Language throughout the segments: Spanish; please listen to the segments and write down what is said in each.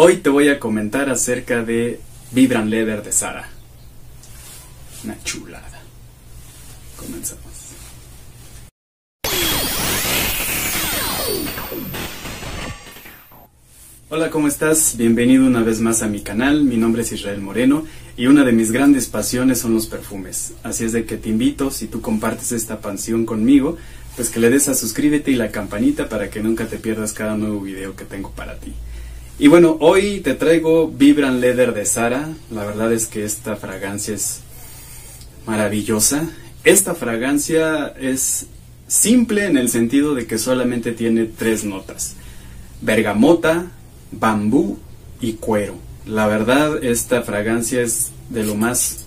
Hoy te voy a comentar acerca de Vibran Leather de Sara. Una chulada. Comenzamos. Hola, ¿cómo estás? Bienvenido una vez más a mi canal. Mi nombre es Israel Moreno y una de mis grandes pasiones son los perfumes. Así es de que te invito, si tú compartes esta pasión conmigo, pues que le des a suscríbete y la campanita para que nunca te pierdas cada nuevo video que tengo para ti. Y bueno, hoy te traigo Vibran Leather de Sara. La verdad es que esta fragancia es maravillosa. Esta fragancia es simple en el sentido de que solamente tiene tres notas. Bergamota, bambú y cuero. La verdad, esta fragancia es de lo más,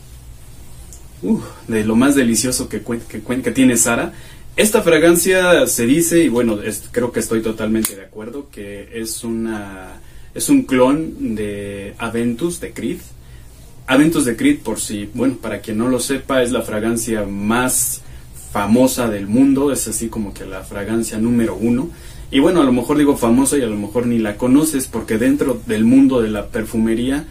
uh, de lo más delicioso que, que, que, tiene Sara. Esta fragancia se dice, y bueno, creo que estoy totalmente de acuerdo, que es, una, es un clon de Aventus de Creed. Aventus de Creed, por si, bueno, para quien no lo sepa, es la fragancia más famosa del mundo, es así como que la fragancia número uno. Y bueno, a lo mejor digo famosa y a lo mejor ni la conoces porque dentro del mundo de la perfumería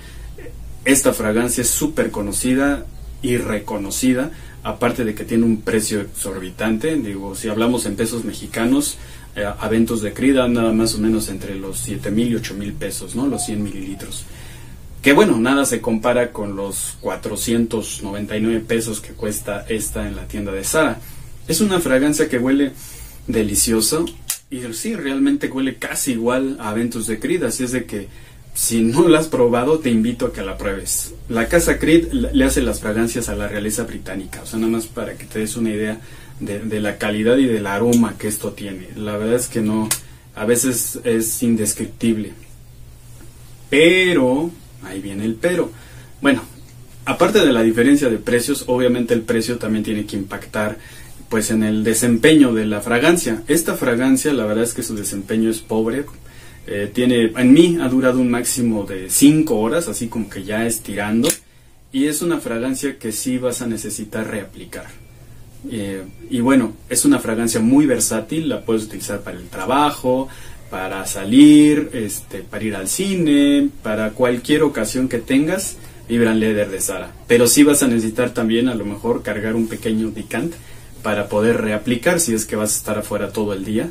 esta fragancia es súper conocida y reconocida, aparte de que tiene un precio exorbitante. Digo, si hablamos en pesos mexicanos, eh, Aventos de Crida nada más o menos entre los 7 mil y 8 mil pesos, ¿no? Los 100 mililitros. Que bueno, nada se compara con los 499 pesos que cuesta esta en la tienda de Sara. Es una fragancia que huele delicioso, y sí, realmente huele casi igual a Aventus de Creed, así es de que si no la has probado, te invito a que la pruebes. La casa Creed le hace las fragancias a la realeza británica, o sea, nada más para que te des una idea de, la calidad y del aroma que esto tiene. La verdad es que no, a veces es indescriptible. Pero, ahí viene el pero. Bueno, aparte de la diferencia de precios, obviamente el precio también tiene que impactar pues en el desempeño de la fragancia. Esta fragancia, la verdad es que su desempeño es pobre. Eh, tiene, en mí ha durado un máximo de 5 horas, así como que ya estirando. Y es una fragancia que sí vas a necesitar reaplicar. Eh, y bueno, es una fragancia muy versátil, la puedes utilizar para el trabajo, para salir, este, para ir al cine, para cualquier ocasión que tengas, Vibran Leather de Sara. Pero sí vas a necesitar también a lo mejor cargar un pequeño dicant para poder reaplicar si es que vas a estar afuera todo el día.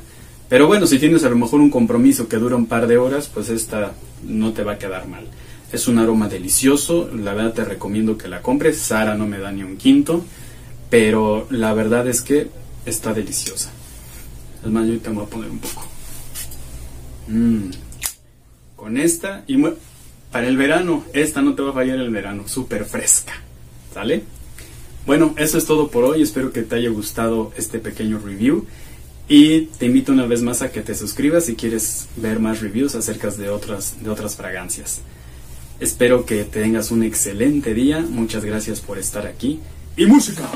Pero bueno, si tienes a lo mejor un compromiso que dura un par de horas, pues esta no te va a quedar mal. Es un aroma delicioso, la verdad te recomiendo que la compres. Sara no me da ni un quinto, pero la verdad es que está deliciosa. Es más, yo te voy a poner un poco. Mm. Con esta, y para el verano, esta no te va a fallar el verano, súper fresca. ¿Sale? Bueno, eso es todo por hoy. Espero que te haya gustado este pequeño review. Y te invito una vez más a que te suscribas si quieres ver más reviews acerca de otras, de otras fragancias. Espero que tengas un excelente día. Muchas gracias por estar aquí. ¡Y música!